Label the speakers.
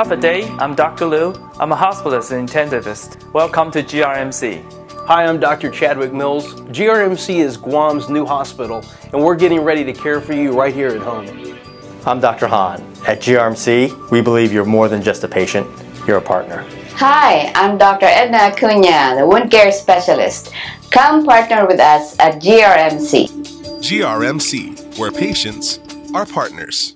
Speaker 1: Hafa Adai. I'm Dr. Liu. I'm a hospitalist and intensivist. Welcome to GRMC.
Speaker 2: Hi, I'm Dr. Chadwick Mills. GRMC is Guam's new hospital, and we're getting ready to care for you right here at home.
Speaker 3: I'm Dr. Han. At GRMC, we believe you're more than just a patient, you're a partner.
Speaker 4: Hi, I'm Dr. Edna Acuña, the wound care specialist. Come partner with us at GRMC.
Speaker 5: GRMC, where patients are partners.